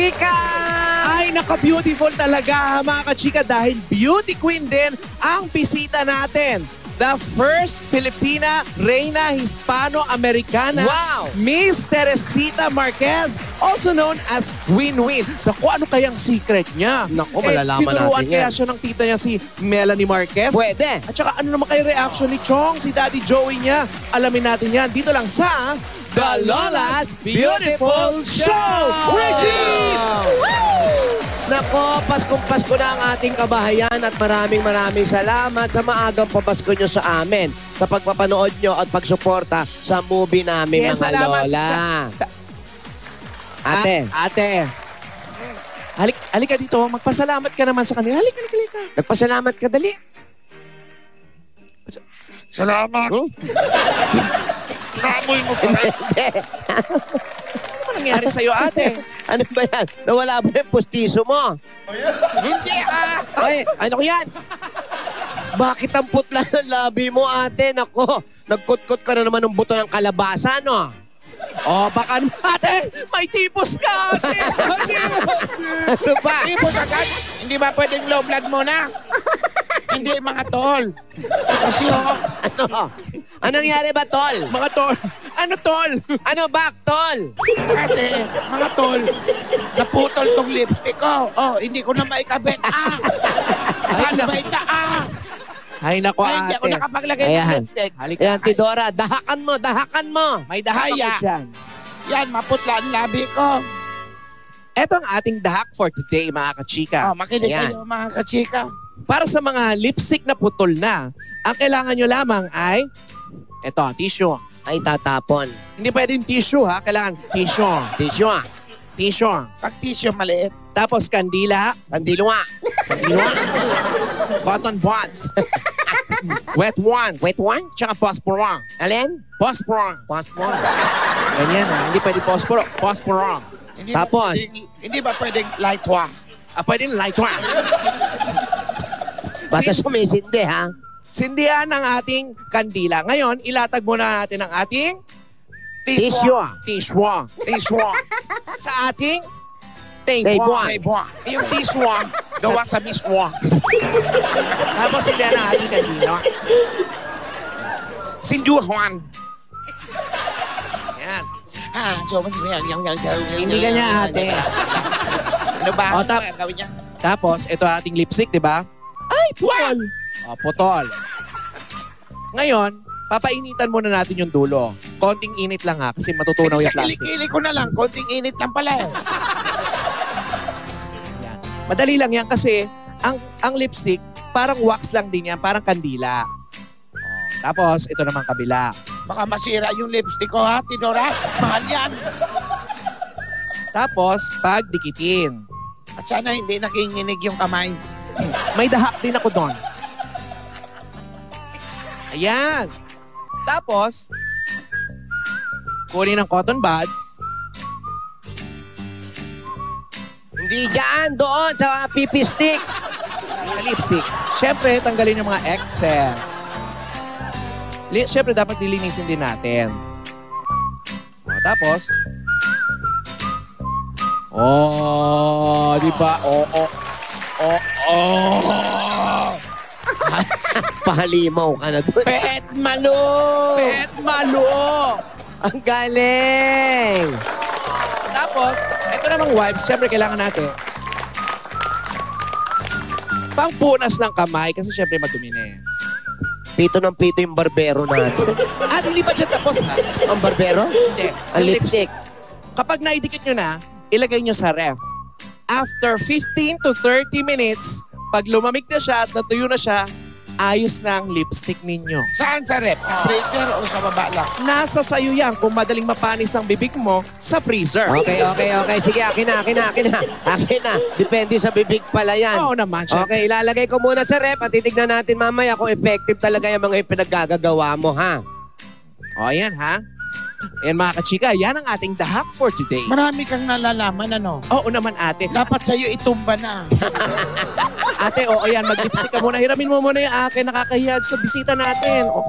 Chika! Ay, naka-beautiful talaga ha, mga kachika dahil beauty queen din ang bisita natin. The first Filipina Reina Hispano-Americana, Wow! Miss Teresita Marquez, also known as Win-Win. Naku, ano kayang secret niya? Naku, malalaman tinuruan natin kaya yan. siya ng tita niya si Melanie Marquez? Pwede. At saka ano naman kayo reaction ni Chong, si Daddy Joey niya? Alamin natin yan dito lang sa The Lola's Beautiful Show! Reggie! Nako, Paskong Pasko na ang ating kabahayan at maraming maraming salamat sa maagang pabasko nyo sa amin sa pagpapanood nyo at pagsuporta sa movie namin Yes, mga salamat. lola. Sa- sa- Ate, Ah, ate. Halik, halika dito. Magpasalamat ka naman sa kanila. Halika, halika, halika. nagpasalamat ka dali. Salamat. Naamoy mo pa. Hindi. Ano nangyari sa'yo, ate? ano ba yan? Nawala ba yung pustiso mo? Hindi ah. Ay, ano ko yan? Bakit ang putla ng labi mo, ate? Nako, nagkutkot ka na naman ng buto ng kalabasa, no? Oh, baka... Ate, may tipos ka, ate! Ate! Ano ba? Ibos agad. Hindi ba pwedeng low blood muna? Hindi mga tol. Kasi oh, Ano? Anong nangyari ba, tol? Mga tol. Ano, tol? Ano ba, tol? kasi mga tol, naputol tong lipstick ko. Oh, hindi ko na maikabit. Ah! Ano ba ito? Ah! Ay, nako, Ay, hindi ako nakapaglagay ng Ayan. lipstick. Halika. Ayan, Tidora, dahakan mo, dahakan mo. May dahak ako dyan. Yan, maputla ang labi ko. Ito ang ating dahak for today, mga kachika. Oh, makinig Ayan. kayo mga kachika. Para sa mga lipstick na putol na, ang kailangan nyo lamang ay... Ito, tissue. Ay, tatapon. Hindi pwedeng tissue, ha? Kailangan tissue. Tissue, ah. Tissue. Pag tissue maliit, Tapos kandila. Kandilwa. Kandila. Cotton buds. Wet ones. Wait, one? Tsaka posporong. Alin? Posporong. Passport. Ganyan, ha? Hindi pwede posporo. Posporong. hindi Tapos? ba pwedeng, hindi ba pwedeng light one? Ah, pwede light one. Basta Sin- sumisindi, ha? Sindihan ang ating kandila. Ngayon, ilatag muna natin ang ating Tissue. tissue. Tissue. Sa ating. Ay, buwa. Yung tissue, gawa sa mismo. Tapos sindihan ang ating kandila. Sinduhan. Yan. Ah, so, hindi Hindi ganyan, ate. Ano ba? O, tap- ba gawin niya? Tapos, ito ating lipstick, di ba? Ay, putol! O, putol. Ngayon, papainitan muna natin yung dulo. Konting init lang ha, kasi matutunaw yung Sa plastic. kilikili ko na lang, konting init lang pala eh. Yan. Madali lang yan kasi ang ang lipstick, parang wax lang din yan, parang kandila. O, tapos, ito naman kabila. Baka masira yung lipstick ko ha, Tidora. Mahal yan. Tapos, pag dikitin. At sana hindi nakinginig yung kamay. May dahak din ako doon. Ayan. Tapos, kunin ng cotton buds. Hindi dyan, doon, sa pipi stick. sa lipstick. Siyempre, tanggalin yung mga excess. Li- Siyempre, dapat dilinisin din natin. Tapos, Oh, di ba? Oh, oh, oh, oh. Pahalimaw ka na doon. Pet Malo! Pet malo! Ang galing! Tapos, ito namang wipes, siyempre kailangan natin. Pangpunas ng kamay kasi siyempre madumi na eh. Pito ng pito yung barbero natin. At hindi pa dyan tapos ha? Ang barbero? Hindi. Ang lipstick. Kapag naidikit nyo na, ilagay nyo sa ref. After 15 to 30 minutes, pag lumamig na siya at natuyo na siya, ayos na ang lipstick ninyo. Saan sa rep? Freezer o sa baba lang? Nasa sayo yan kung madaling mapanis ang bibig mo sa freezer. Okay, okay, okay. Sige, akin na, akin na, akin na. Akin na. Depende sa bibig pala yan. Oo naman, syempre. Okay, ilalagay ko muna sa rep at titignan natin mamaya kung effective talaga yung mga ipinaggagawa mo, ha? O, ayan ha. Ayan mga kachika, yan ang ating dahak for today. Marami kang nalalaman, ano? Oo naman ate. Dapat sa'yo itumba na. Ate, oo yan, mag-lipstick ka muna. Hiramin mo muna yung akin, nakakahiya sa bisita natin. O,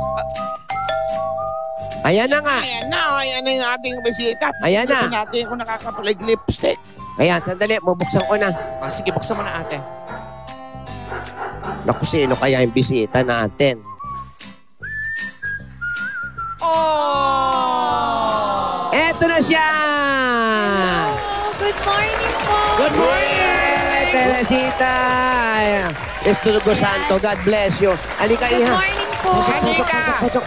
Ayan na nga. Ayan na, ayan na yung ating bisita. Ayan na. Tingnan natin kung nakakapalig lipstick. Ayan, sandali, bubuksan ko na. Ah, sige, buksan mo na ate. Naku, sino kaya yung bisita natin? Oh! Eto na siya! Oh, good morning po. Good morning, Teresita! Estugo Santo, God bless you. Halika, Good Iha. morning po. Halika! Putok.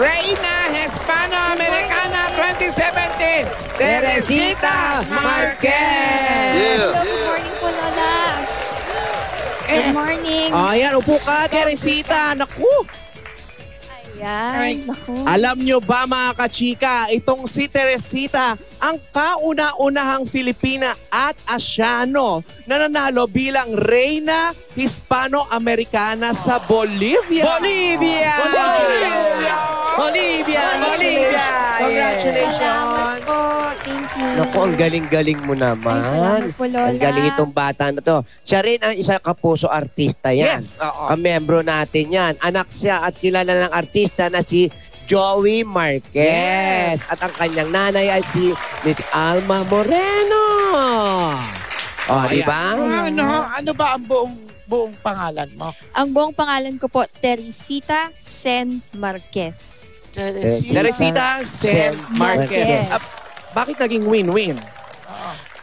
Reina Hispano-Americana 2017, Teresita Marquez! Hello, good morning po, Lola. Good morning. Ayan, upo ka, Teresita. Naku! Naku. Alam nyo ba mga kachika, itong si Teresita, ang kauna-unahang Filipina at Asyano na nanalo bilang Reyna Hispano-Americana sa Bolivia. Bolivia! Bolivia! Bolivia! Bolivia! Congratulations! You. Naku, ang galing-galing mo naman. Ay, salamat po, Lola. Ang galing itong bata na to. Siya rin ang isang kapuso artista yan. Yes, oo. Ang membro natin yan. Anak siya at kilala ng artista na si Joey Marquez. At ang kanyang nanay ay si Miss Alma Moreno. Oh, di ba? Ano, ano ba ang buong buong pangalan mo? Ang buong pangalan ko po, Teresita Sen Marquez. Teresita Sen Marquez. Marquez. Ah, bakit naging win-win?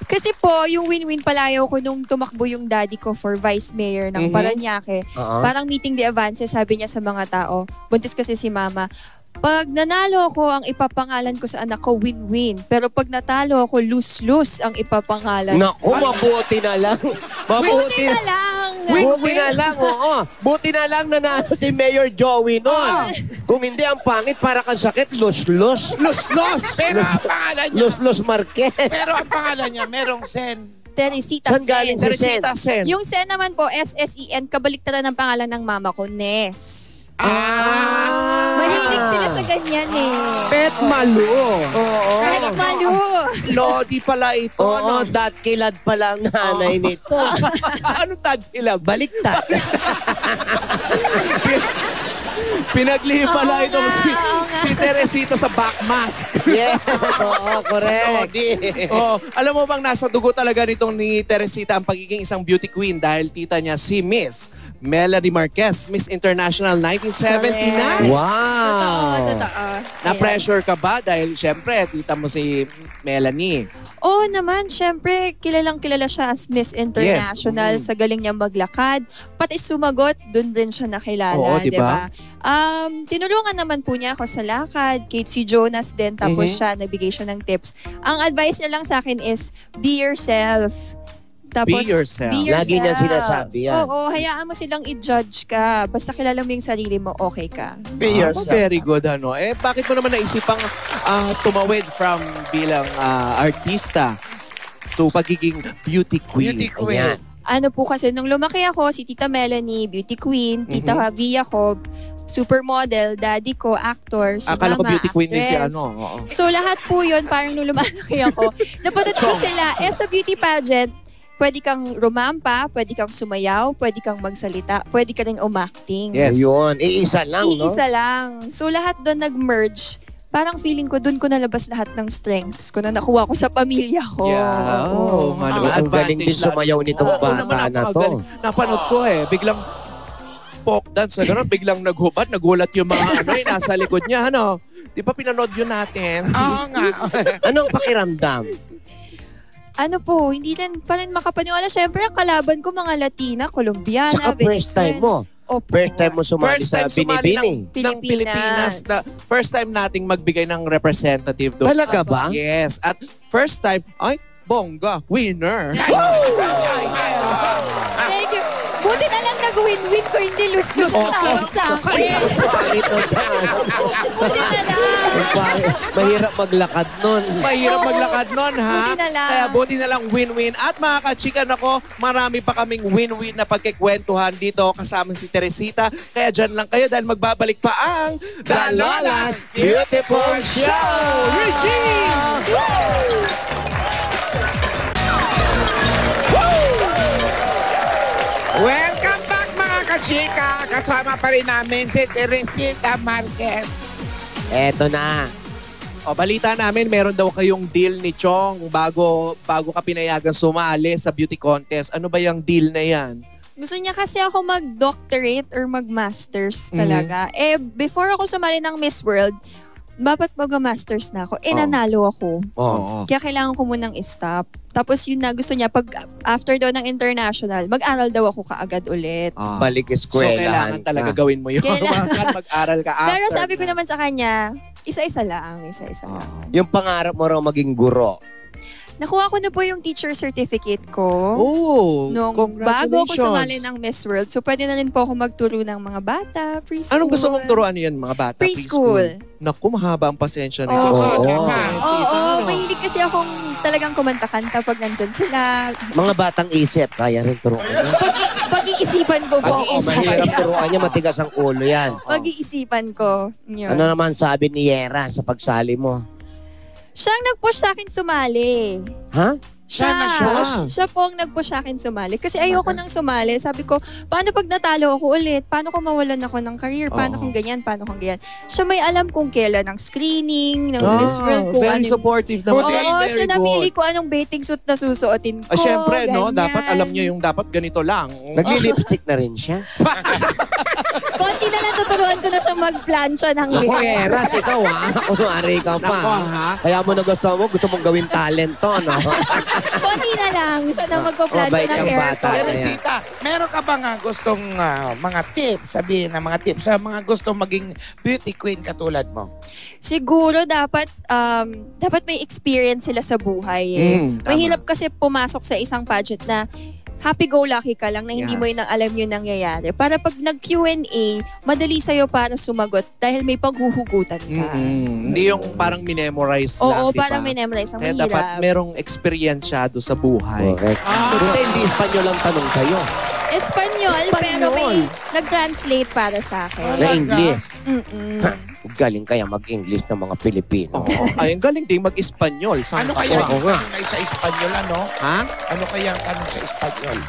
Kasi po, yung win-win palayaw ko nung tumakbo yung daddy ko for vice mayor ng Mhm. Paranaque. Oo. Parang meeting the advance, sabi niya sa mga tao, buntis kasi si mama, pag nanalo ako, ang ipapangalan ko sa anak ko, win-win. Pero pag natalo ako, lose-lose ang ipapangalan. Naku, mabuti na lang. Buti Mabuti na lang! Buti na lang, oo. Buti na lang nanalo si Mayor Joey noon. Kung hindi ang pangit, para kang sakit, los-los. Los-los! Pero ang pangalan niya, Los-los Marquez. pero ang pangalan niya, merong Sen. Teresita Saan Sen. galing si Sen? Teresita Sen. Yung Sen naman po, S-S-E-N, kabaliktaran ng pangalan ng mama ko, Ness. Ah! Mahilig sila sa ganyan eh. Pet Malu. Oo. Kahit malu. Lodi pala ito. Oo, ano? dat kilad pala ang nanay nito. ano tad kilab? Baliktad. Pinaglihi pala Oo itong nga, si, oo nga. si Teresita sa back mask. yes, oo, correct. oh, alam mo bang nasa dugo talaga nitong ni Teresita ang pagiging isang beauty queen dahil tita niya si Miss Melanie Marquez, Miss International 1979. Wow. Totoo, totoo. Na-pressure ka ba dahil syempre tita mo si Melanie? Oo naman, syempre, kilalang kilala siya as Miss International Yes. Sa galing niya maglakad. Pati sumagot, dun din siya nakilala, Oo, di di ba? ba? Um, tinulungan naman po niya ako sa lakad. Kate si Jonas din, tapos Mhm. siya, nagbigay siya ng tips. Ang advice niya lang sa akin is, be yourself. Tapos, Be yourself. Lagi niyan sinasabi yan. Oo, hayaan mo silang i-judge ka. Basta kilala mo yung sarili mo, okay ka. Be Ah, yourself. very good ano. Eh bakit mo naman naisipang ah, tumawid from bilang ah, artista to pagiging beauty queen? Beauty queen. Ayan. ano po kasi, nung lumaki ako, si Tita Melanie, beauty queen, Tita Mhm. Via ko, supermodel, daddy ko, actor, si Akala ko mama, beauty queen din si actress. ano. oo. So lahat po yun, parang nung lumalaki ako, napanood ko sila, eh sa beauty pageant, pwede kang rumampa, pwede kang sumayaw, pwede kang magsalita, pwede ka rin umacting. Yes. Ayun, iisa lang, no? Iisa lang. So lahat doon nag-merge. Parang feeling ko doon ko nalabas lahat ng strengths ko na nakuha ko sa pamilya ko. Yeah. Oh, Oo. man, Ang- ang galing din sumayaw nitong Oo, bata na to. Napanood ko eh. Biglang folk dance na gano'n, biglang naghubad, nagulat yung mga ano eh, nasa likod niya, ano. Di ba pinanood yun natin? Oo nga. Anong pakiramdam? Ano po, hindi rin pa rin makapaniwala. Siyempre, ang kalaban ko mga Latina, Colombiana, Tsaka first time mo. Opo. First time mo sumali First sa time sumali ng, Binibini. ng Pilipinas. Na, first time nating magbigay ng representative doon. Talaga ba? Yes. At first time, ay, bongga, winner. Thank you. Buti na lang nag-win-win ko, hindi lose-lose ang tawag sa akin. Buti na lang. Mahirap maglakad nun. Mahirap Oo. maglakad nun, ha? Buti na lang. Kaya buti na lang win-win. At mga kachikan ako, marami pa kaming win-win na pagkikwentuhan dito kasama si Teresita. Kaya dyan lang kayo dahil magbabalik pa ang The Lola's Beautiful Show! Regine! Welcome back mga kachika. Kasama pa rin namin si Teresita Marquez. Eto na. O, balita namin, meron daw kayong deal ni Chong bago, bago ka pinayagan sumali sa beauty contest. Ano ba yung deal na yan? Gusto niya kasi ako mag-doctorate or mag-masters Mhm. talaga. Eh, before ako sumali ng Miss World, dapat mag-masters na ako. Eh, Oh. nanalo ako. Oh. Kaya kailangan ko munang stop. Tapos yun na, gusto niya, pag after daw ng international, mag-aral daw ako kaagad ulit. Ah. Balik So, kailangan eskwelahan talaga ka. gawin mo yun. Kailangan. mag-aral ka after. Pero sabi ko naman sa kanya, isa-isa lang, isa-isa lang. Yung pangarap mo raw maging guro. Nakuha ko na po yung teacher certificate ko. Oh, Nung bago ako sumali ng Miss World. So, pwede na rin po ako magturo ng mga bata, preschool. Anong gusto mong turuan yan, mga bata? Preschool. Naku, mahaba ang pasensya nito. Oo. Oo. Oo, Presita, ano? mahilig kasi akong talagang kumanta-kanta pag nandyan sila. Mga batang isip, kaya rin turuan. Pag, pag-iisipan ko po. Pag oh, mahirap turuan niya, matigas ang ulo yan. Pag-iisipan ko. Yun. Ano naman sabi ni Yera sa pagsali mo? Siya ang nag-push sa akin sumali. Ha? Siya, Siya nag-push? siya po ang nag-push sa akin sumali. Kasi ayoko nang sumali. Sabi ko, paano pag natalo ako ulit? Paano kung mawalan ako ng career? Paano Oo. kung ganyan? Paano kung ganyan? Siya may alam kung kailan ang screening, ng Ah, Miss World, kung very ano supportive naman. Oo, Very siya good. namili ko anong bathing suit na susuotin ko. Ah, syempre, no? ganyan. Dapat alam niyo yung dapat ganito lang. Nagli-lipstick na rin siya. Konti na lang tuturuan ko na siya mag-plancha ng Naku. Yeras, ikaw ha? Kunwari ikaw Nako, pa. ha? Kaya mo na gusto mo, gusto mong gawin talent to, no? Konti na lang. Siya na magpa-plancha Mabait ng ang bata. ko. Ayan. Teresita, meron ka ba nga gustong ah, mga tips, sabihin na mga tips sa mga gustong maging beauty queen katulad mo? Siguro dapat um, dapat may experience sila sa buhay eh. Mm, tama. Mahirap kasi pumasok sa isang pageant na happy-go-lucky ka lang na hindi Yes. mo yun ang alam yung nangyayari. Para pag nag-Q&A, madali sa'yo para sumagot dahil may paghuhugutan ka. Mm-mm. Hindi yung parang minemorize lang, Oo, di ba? parang may memorize. Ang Kaya mahirap. dapat merong eksperiensyado sa buhay. Correct. Ah. Buti hindi Espanyol ang tanong sa'yo. Espanyol, pero may nag-translate para sa akin. Na English. Mm-mm. Galing kaya mag-English ng mga Pilipino. Oo. Ay, ang galing din mag-Espanyol. Saan Ano ka kaya pa? yung tanong na sa Espanyol, ano? Ha? Ano kaya ang tanong sa Espanyol?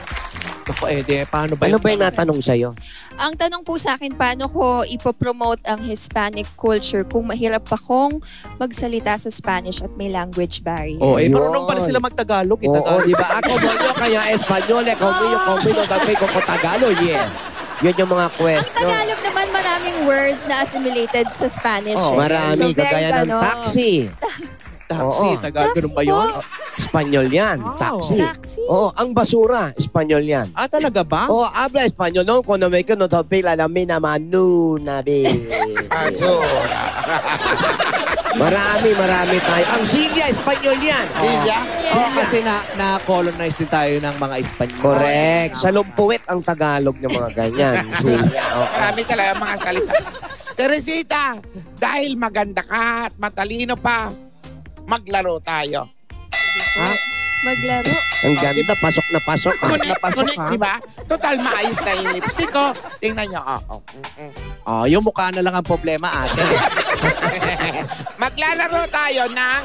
Naku, Ede, paano ba Ano yung ba yung natanong sa'yo? Ang tanong po sa akin, paano ko ipopromote ang Hispanic culture kung mahirap akong magsalita sa Spanish at may language barrier? Oh, eh, Yun. marunong pala sila magtagalog. Eh, Oo, Tagalog. di ba? Ako mo kaya Espanyol, eh, kung yung komino, dagay ko ko Tagalog, yeah. Yun yung mga Ang question. Tagalog naman maraming words na assimilated sa Spanish. Oh, eh. Marami, So, very kagaya ng ano, taxi. Taxi, Oo. Tagalog. Ganun ba yun? Espanyol yan, Wow. taxi. Taxi? Oo, ang basura, Espanyol yan. Ah, talaga ba? Oo, habla Espanyol. No, kung may ka no topic, lalamin naman, no, nabi. Basura. Marami, marami tayo. Ang Silya, Espanyol yan. Silya? Oo, kasi na, na-colonize din tayo ng mga Espanyol. Correct. Sa lumpuwit ang Tagalog ng mga ganyan. Silya, oo. Marami talaga mga salita. Teresita, dahil maganda ka at matalino pa, maglaro tayo. Maglaro. Ang ganda, pasok na pasok. Pasok na Connect, pasok, connect, ha? di ba? Total, maayos na yung lipstick ko. Tingnan nyo, oh, oh. mm, mm. Oh, yung mukha na lang ang problema, ate. Maglalaro tayo ng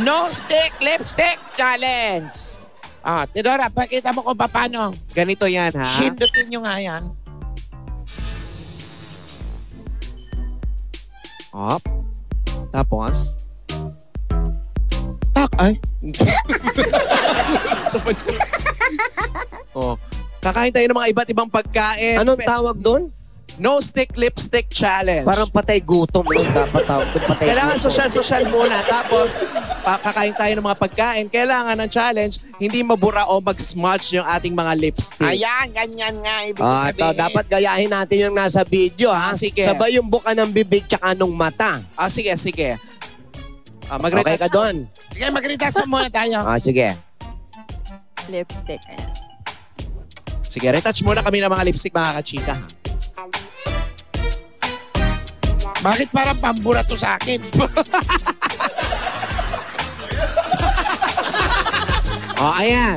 No Stick Lipstick Challenge. Ah, Tidora, pakita mo kung paano. Ganito yan, ha? Shindutin nyo nga yan. Up. Tapos. Ay. oh. Kakain tayo ng mga iba't ibang pagkain. Anong tawag doon? No stick lipstick challenge. Parang patay gutom. Ano dapat tawag doon? Patay Kailangan gutom. social-social muna. Tapos, pa- kakain tayo ng mga pagkain. Kailangan ng challenge, hindi mabura o mag-smudge yung ating mga lipstick. Ayan, ganyan nga. Ibig Ah, ito, sabihin. dapat gayahin natin yung nasa video, ha? Ah, sige. Sabay yung buka ng bibig tsaka nung mata. Ah, sige, sige. Ah, mag Okay ka doon? Sige, mag-retouch muna tayo. Ah, sige. Lipstick. Ayan. Sige, retouch muna kami ng mga lipstick, mga kachika. Bakit parang pambura to sa akin? Oh, ayan.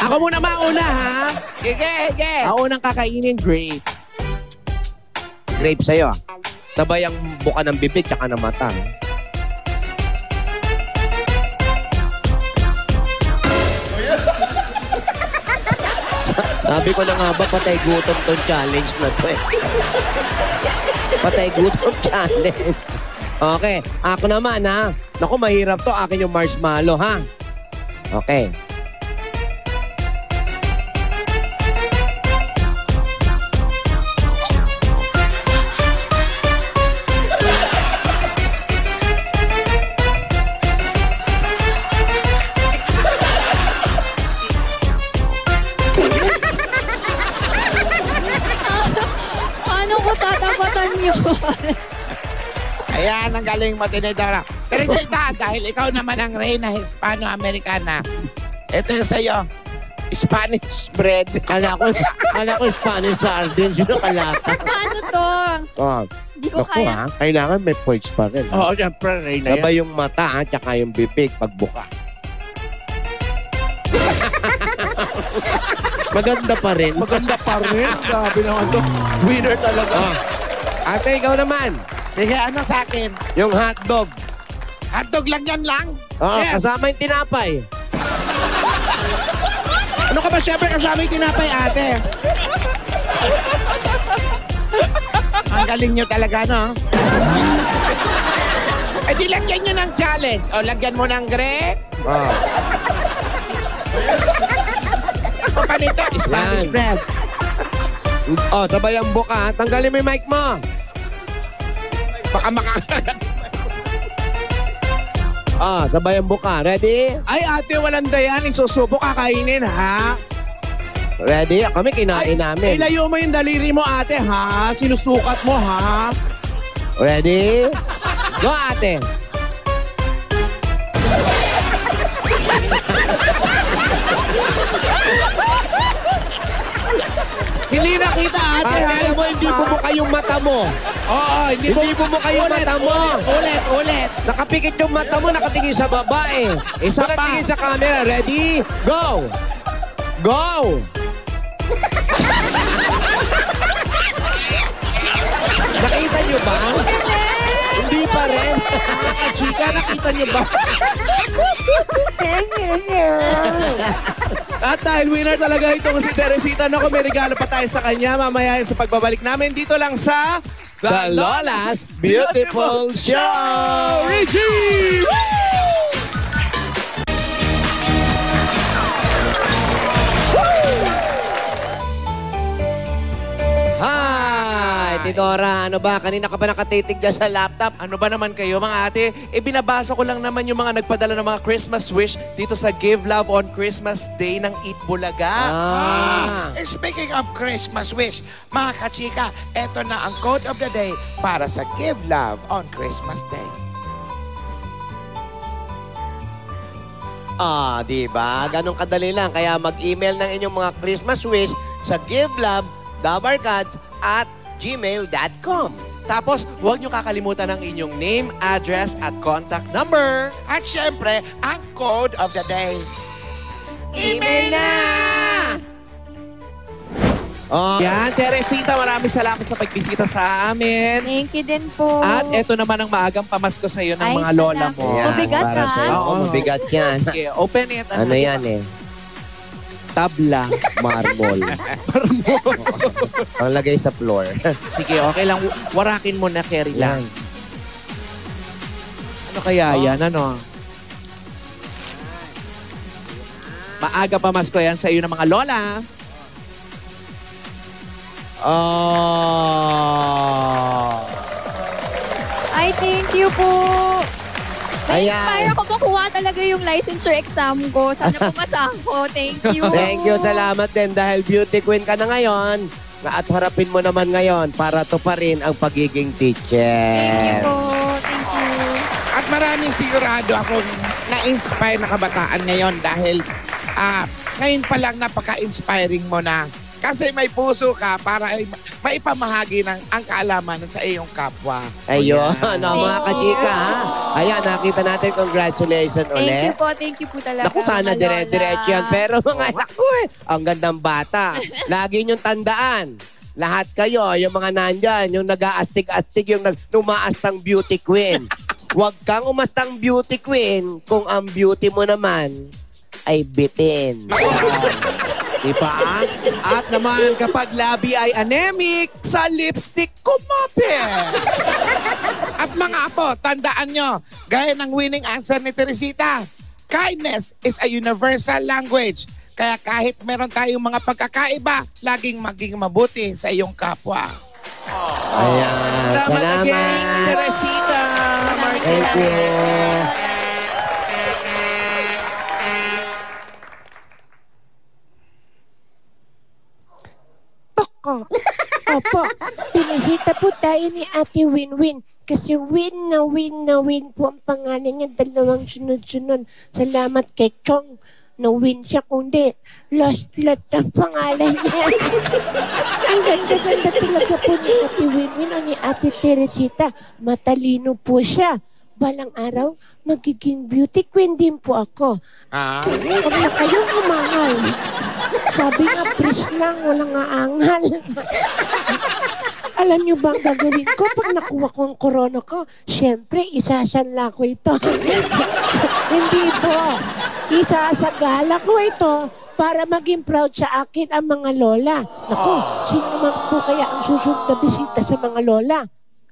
Ako muna mauna, ha? Sige, sige. Ako unang kakainin grapes. Grape sa'yo. ah. Sabay ang buka ng bibig tsaka ng mata. Sabi ko na nga ba, patay gutom tong challenge na to eh. Patay gutom challenge. Okay, ako naman ha. Naku, mahirap to. Akin yung marshmallow ha. Okay. Tatapatan yun? Ayan, ang galing mo, Tinidora. Teresita, dahil ikaw naman ang Reyna Hispano-Americana, ito yung sa'yo, Spanish bread. Kala ko, kala ko Spanish sardine. Sino kalata? Paano to? Oh, Hindi ko naku kaya. ha. Kailangan may points pa rin. Oo, siyempre, Reyna. Sabay yung mata ha, tsaka yung bibig pagbuka. Maganda pa rin. Maganda pa rin. Grabe naman to. Winner talaga. Oh. Ate, ikaw naman. Sige, ano sa akin? Yung hotdog. Hotdog lang yan lang. Oh, Yes. kasama yung tinapay. Ano ka ba syempre kasama yung tinapay ate? Ang galing nyo talaga, no? Eh di lagyan nyo ng challenge. O lagyan mo ng grape. Oh. O panito, Spanish Yan. bread. oh, sabay ang buka. Tanggalin mo yung mic mo. Baka maka... Ah, sabay ang buka. Ready? Ay ate, walang dayan. Isusubok kakainin ha? Ready? Kami kinain namin. Ilayo mo yung daliri mo ate ha? Sinusukat mo ha? Ready? Go, ate. Hindi nakita ate? Ate, mo, hindi bumuka yung mata mo. Oo, hindi, Hindi bumuka yung ulit, mata mo. Ulit, ulit, ulit. Nakapikit yung mata mo, nakatingin sa babae. Isa Kung pa. nakatingin sa camera. Ready? Go! Go! Nakita nyo ba? Hindi pa rin. Mga chika, nakita niyo ba? At dahil winner talaga itong si Teresita, naku, may regalo pa tayo sa kanya. Mamaya sa pagbabalik namin dito lang sa The Lola's Beautiful Show! Reggie! Hi! Tidora, ano ba? Kanina ka pa nakatitig dyan sa laptop? Ano ba naman kayo mga ate? E binabasa ko lang naman yung mga nagpadala ng mga Christmas wish dito sa Give Love on Christmas Day ng Eat Bulaga. Ah. Eh, Speaking of Christmas wish, mga kachika, eto na ang quote of the day para sa Give Love on Christmas Day. Ah, di ba? Ganun kadali lang. Kaya mag-email ng inyong mga Christmas wish sa givelove, dabarkads, at gmail.com. Tapos, huwag niyo kakalimutan ang inyong name, address, at contact number. At syempre, ang code of the day. Email na! Oh, Yan, Teresita, maraming salamat sa pagbisita sa amin. Thank you din po. At eto naman ang maagang pamasko sa iyo ng Ay, mga lola salamat. mo. Yan, Mabigat, para ha? sa'yo. Oo. mabigat yan. Sige, open it. ano yan eh? Tabla. Marble. Ang lagay sa floor. Sige, okay lang. Warakin mo na, carry lang. Ano kaya yan? Ano? Maaga pamasko yan sa iyo ng mga lola. Oh. Ay, thank you po. Na-inspire Ayan. ako makuha talaga yung licensure exam ko. Sana pumasa ako. Thank you. Thank you. Salamat din dahil beauty queen ka na ngayon. At harapin mo naman ngayon para to pa rin ang pagiging teacher. Thank you po. Thank you. At maraming sigurado akong na-inspire na kabataan ngayon dahil ah, ngayon pa lang napaka-inspiring mo na. Kasi may puso ka para ay maipamahagi ng ang kaalaman sa iyong kapwa. Ayun, Ayan. no, mga kachika. ha? Ayan, nakita natin. Congratulations Thank ulit. you po. Thank you po talaga. Naku, sana mga dire-diretso yan. Pero mga naku eh, ang gandang bata. Lagi niyong tandaan. Lahat kayo, yung mga nandyan, yung nag-aastig-astig, yung nag beauty queen. Huwag kang umastang beauty queen kung ang beauty mo naman ay bitin. Di ba? At naman, kapag labi ay anemic, sa lipstick kumapit. At mga apo, tandaan nyo, gaya ng winning answer ni Teresita, kindness is a universal language. Kaya kahit meron tayong mga pagkakaiba, laging maging mabuti sa iyong kapwa. Ayan. Salamat Salamat. again, Teresita. Thank you. Opo. Opo. Pinahita po tayo ni Ate Win-Win. Kasi win na win na win po ang pangalan niya. Dalawang sunod-sunod. Salamat kay Chong. Na win siya kundi lost lot ang pangalan niya. ang ganda-ganda talaga po ni Ate Win-Win o ni Ate Teresita. Matalino po siya. Balang araw, magiging beauty queen din po ako. Ah, Huwag na kayong umangal. Sabi nga, please lang, walang aangal. Alam niyo ba ang gagawin ko pag nakuha ko ang corona ko? Siyempre, isasanla ko ito. Hindi po. Isasagala ko ito para maging proud sa akin ang mga lola. Naku, sino naman po kaya ang susunod na bisita sa mga lola?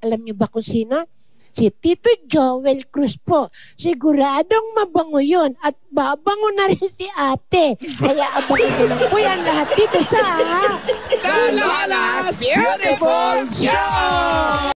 Alam niyo ba kung sino? Si Tito Joel Cruz po. Siguradong mabango yun at babango na rin si ate. Kaya abangan nyo lang po yan lahat dito sa... Dalalas Beautiful Show!